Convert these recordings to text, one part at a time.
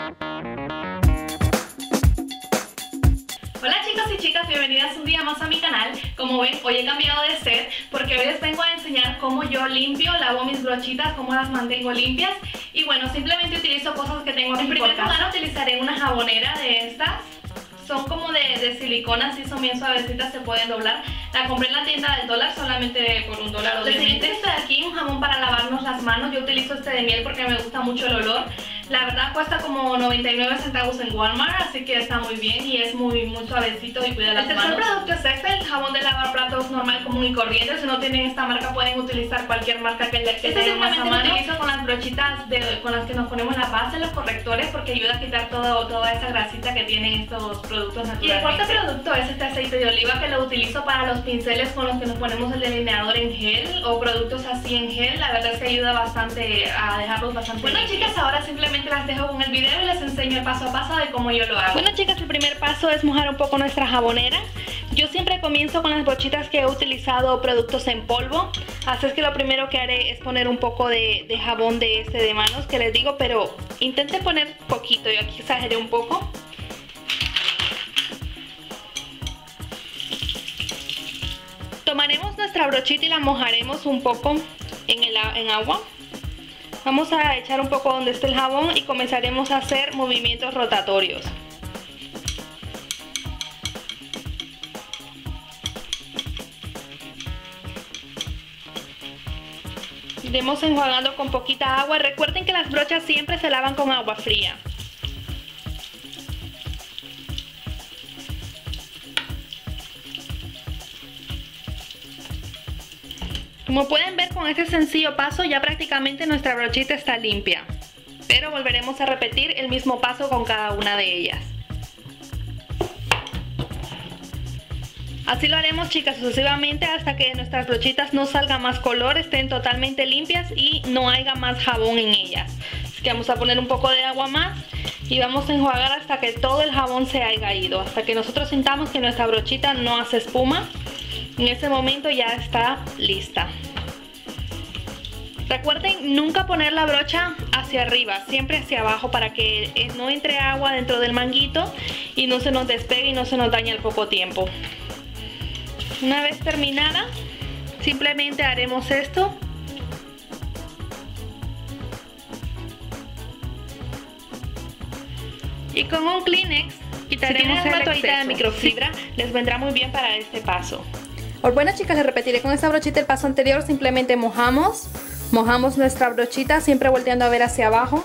Hola chicos y chicas, bienvenidas un día más a mi canal. Como ven, hoy he cambiado de set porque hoy les vengo a enseñar cómo yo limpio, lavo mis brochitas, cómo las mantengo limpias y bueno, simplemente utilizo cosas que tengo en primer lugar utilizaré una jabonera de estas son como de, de, silicona, así son bien suavecitas, se pueden doblar. La compré en la tienda del dólar solamente por un dólar obviamente. Este de aquí, un jamón para lavarnos las manos. Yo utilizo este de miel porque me gusta mucho el olor. La verdad cuesta como 99 centavos en Walmart, así que está muy bien y es muy, muy suavecito y cuida las manos. El tercer producto es este, el jabón de lavar platos normal, común y corriente. Si no tienen esta marca pueden utilizar cualquier marca que, le, que este simplemente lo utilizo con las brochitas de, con las que nos ponemos la base, los correctores, porque ayuda a quitar todo, toda esa grasita que tienen estos productos naturales. Y el cuarto producto es este aceite de oliva que lo utilizo para los pinceles con los que nos ponemos el delineador en gel o productos así en gel. La verdad es que ayuda bastante a dejarlos bastante Bueno chicas, ahora simplemente las dejo con el video y les enseño el paso a paso de cómo yo lo hago. Bueno chicas, el primer paso es mojar un poco nuestra jabonera. Yo siempre comienzo con las brochitas que he utilizado productos en polvo. Así es que lo primero que haré es poner un poco de, de jabón de este de manos que les digo, pero intente poner poquito, yo aquí exageré un poco. Tomaremos nuestra brochita y la mojaremos un poco en, el, en agua. Vamos a echar un poco donde esté el jabón y comenzaremos a hacer movimientos rotatorios. Iremos enjuagando con poquita agua. Recuerden que las brochas siempre se lavan con agua fría. Como pueden ver con este sencillo paso ya prácticamente nuestra brochita está limpia. Pero volveremos a repetir el mismo paso con cada una de ellas. Así lo haremos chicas sucesivamente hasta que nuestras brochitas no salga más color, estén totalmente limpias y no haya más jabón en ellas. Así que vamos a poner un poco de agua más y vamos a enjuagar hasta que todo el jabón se haya ido. Hasta que nosotros sintamos que nuestra brochita no hace espuma en ese momento ya está lista. Recuerden nunca poner la brocha hacia arriba, siempre hacia abajo para que eh, no entre agua dentro del manguito y no se nos despegue y no se nos dañe al poco tiempo. Una vez terminada, simplemente haremos esto. Y con un Kleenex quitaremos si la toallita de microfibra, les vendrá muy bien para este paso. Bueno chicas, les repetiré con esta brochita el paso anterior, simplemente mojamos, mojamos nuestra brochita, siempre volteando a ver hacia abajo.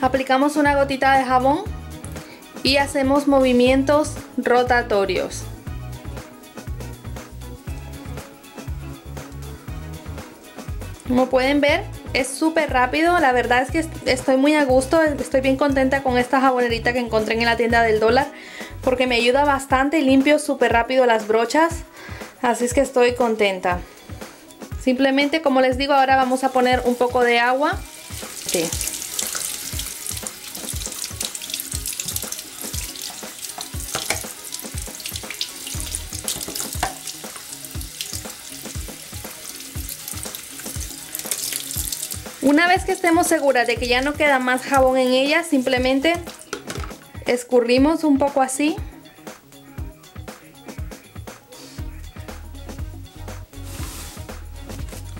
Aplicamos una gotita de jabón y hacemos movimientos rotatorios. Como pueden ver, es súper rápido, la verdad es que estoy muy a gusto, estoy bien contenta con esta jabonerita que encontré en la tienda del dólar porque me ayuda bastante, limpio súper rápido las brochas, así es que estoy contenta. Simplemente como les digo ahora vamos a poner un poco de agua. Sí. Una vez que estemos seguras de que ya no queda más jabón en ella, simplemente escurrimos un poco así.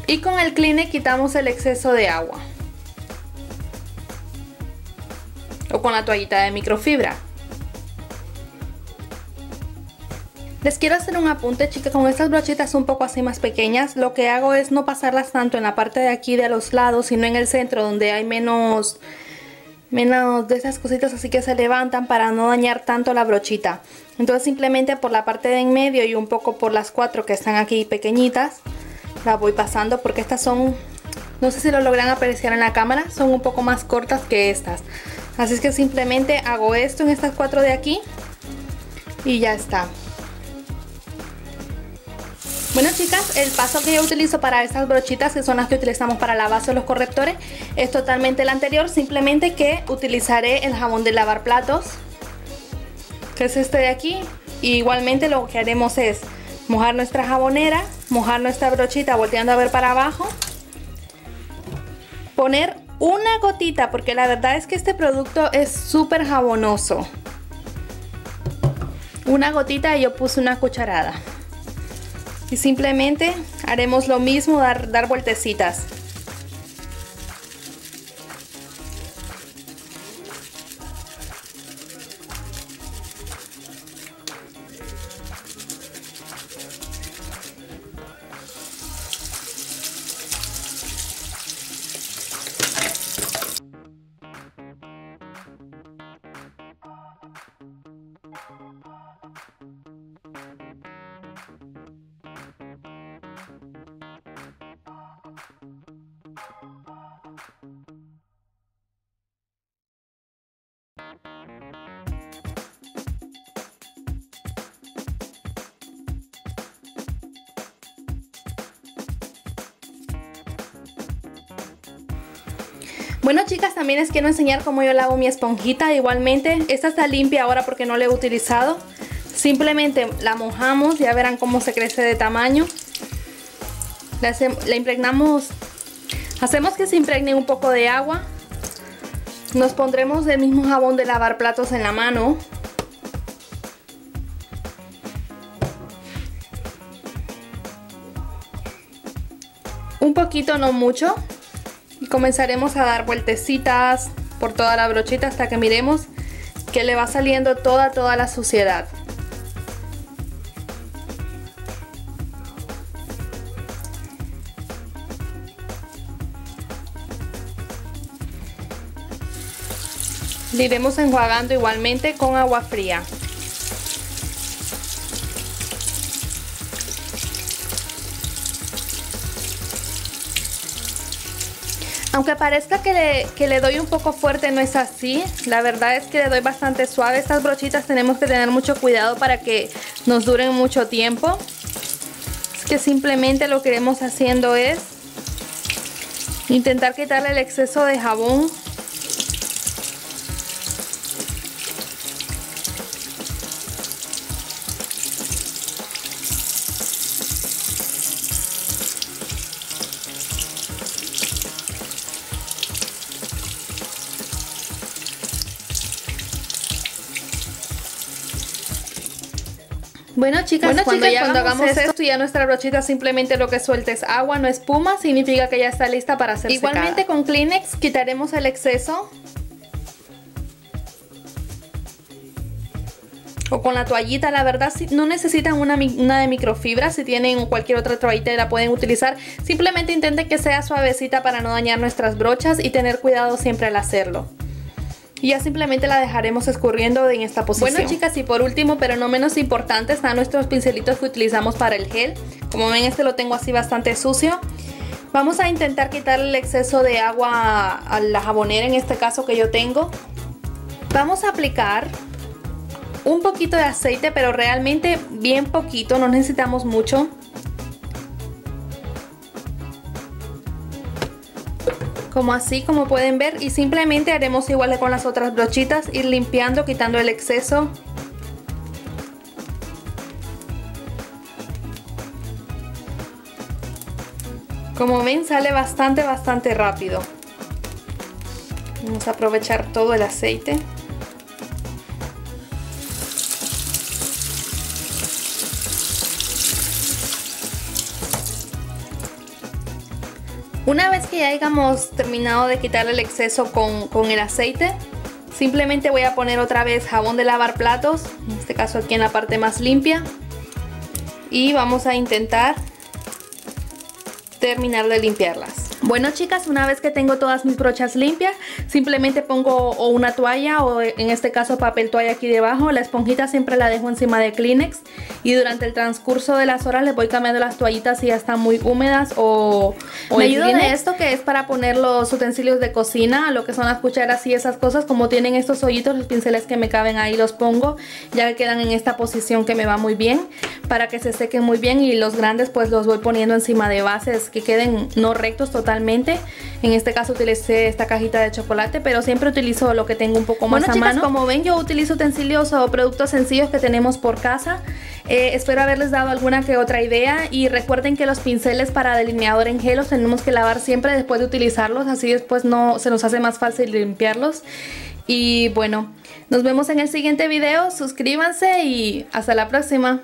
Y con el Kleenex quitamos el exceso de agua. O con la toallita de microfibra. Les quiero hacer un apunte, chicas, con estas brochitas un poco así más pequeñas, lo que hago es no pasarlas tanto en la parte de aquí de los lados, sino en el centro donde hay menos menos de esas cositas así que se levantan para no dañar tanto la brochita. Entonces simplemente por la parte de en medio y un poco por las cuatro que están aquí pequeñitas la voy pasando porque estas son no sé si lo logran apreciar en la cámara son un poco más cortas que estas. Así es que simplemente hago esto en estas cuatro de aquí y ya está bueno chicas, el paso que yo utilizo para estas brochitas, que son las que utilizamos para la base de los correctores, es totalmente el anterior, simplemente que utilizaré el jabón de lavar platos, que es este de aquí. Igualmente lo que haremos es mojar nuestra jabonera, mojar nuestra brochita volteando a ver para abajo, poner una gotita porque la verdad es que este producto es súper jabonoso. Una gotita y yo puse una cucharada. Y simplemente haremos lo mismo, dar, dar vueltecitas. Bueno chicas, también les quiero enseñar cómo yo lavo mi esponjita Igualmente, esta está limpia ahora porque no la he utilizado. Simplemente la mojamos, ya verán cómo se crece de tamaño. La, impregnamos, hacemos que se impregne un poco de agua. Nos pondremos el mismo jabón de lavar platos en la mano. Un poquito, no mucho comenzaremos a dar vueltecitas por toda la brochita hasta que miremos que le va saliendo toda toda la suciedad. Le iremos enjuagando igualmente con agua fría Aunque parezca que le, doy un poco fuerte, no es así. La verdad es que le doy bastante suave. Estas brochitas tenemos que tener mucho cuidado para que nos duren mucho tiempo. Es que simplemente lo que iremos haciendo es intentar quitarle el exceso de jabón Bueno chicas, cuando, ya hagamos, esto, ya nuestra brochita simplemente lo que suelta es agua, no espuma, significa que ya está lista para ser Igualmente con Kleenex quitaremos el exceso. O con la toallita, la verdad no necesitan una, una, de microfibra, si tienen cualquier otra toallita la pueden utilizar. Simplemente intenten que sea suavecita para no dañar nuestras brochas y tener cuidado siempre al hacerlo. Y ya simplemente la dejaremos escurriendo en esta posición. Bueno chicas y por último pero no menos importante están nuestros pincelitos que utilizamos para el gel. Como ven este lo tengo así bastante sucio. Vamos a intentar quitarle el exceso de agua a la jabonera en este caso que yo tengo. Vamos a aplicar un poquito de aceite pero realmente bien poquito, no necesitamos mucho. Como así como pueden ver y simplemente haremos igual que con las otras brochitas ir limpiando quitando el exceso. Como ven sale bastante bastante rápido. Vamos a aprovechar todo el aceite Una vez que ya hayamos terminado de quitar el exceso con, el aceite, simplemente voy a poner otra vez jabón de lavar platos, en este caso aquí en la parte más limpia. Y vamos a intentar terminar de limpiarlas. Bueno chicas, una vez que tengo todas mis brochas limpias, simplemente pongo o una toalla o en este caso papel toalla aquí debajo. La esponjita siempre la dejo encima de Kleenex y durante el transcurso de las horas le voy cambiando las toallitas si ya están muy húmedas o, Me ayuda de esto que es para poner los utensilios de cocina, lo que son las cucharas y esas cosas. Como tienen estos hoyitos, los pinceles que me caben ahí los pongo, ya que quedan en esta posición que me va muy bien para que se sequen muy bien y los grandes pues los voy poniendo encima de bases que queden no rectos totalmente normalmente. En este caso utilicé esta cajita de chocolate, pero siempre utilizo lo que tengo un poco más a mano. como ven yo utilizo utensilios o productos sencillos que tenemos por casa. Eh, espero haberles dado alguna que otra idea y recuerden que los pinceles para delineador en gel los tenemos que lavar siempre después de utilizarlos, así después no se nos hace más fácil limpiarlos. Y bueno, nos vemos en el siguiente video, suscríbanse y hasta la próxima.